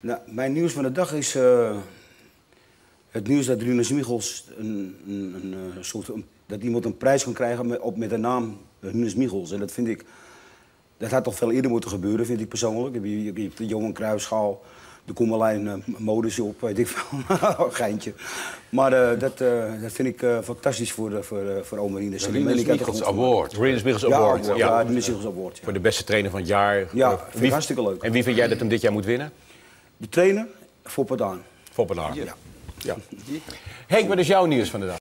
Nou, mijn nieuws van de dag is eh, het nieuws dat Rinus Michels een, een, een, eh, soort, een- dat iemand een prijs kan krijgen met, op, met de naam Rinus Michels. En dat vind ik, dat had toch veel eerder moeten gebeuren, vind ik persoonlijk. Je, je, je hebt de Johan Cruijffschaal, de Koemerlijn uh, modus op, weet ik veel. Geintje. Maar eh, dat, eh, dat vind ik eh, fantastisch voor, uh, voor, uh, Rinus. Rinus de Michels mijn Award. Rinus Michels. Ja, Award. award, ja, Rinus Michels Award. Ja. Voor de beste trainer van het jaar. Ja, Voor- vind ik hartstikke leuk. En wie vind jij dat hem dit jaar moet winnen? De trainer, voor Padaan. Foppenaar. Ja. Ja. Henk, wat is jouw nieuws van de dag?